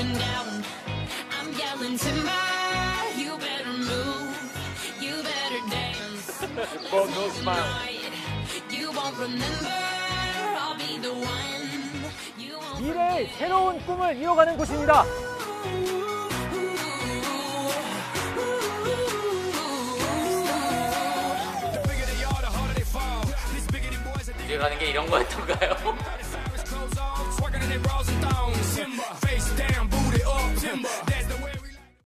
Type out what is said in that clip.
going down. I'm yelling timber. You better move. You better dance. Well, no smile. Tonight, You won't remember. I'll be the one. 미래의 새로운 꿈을 이어가는 곳입니다. 이제 가는 게 이런 거였던가요?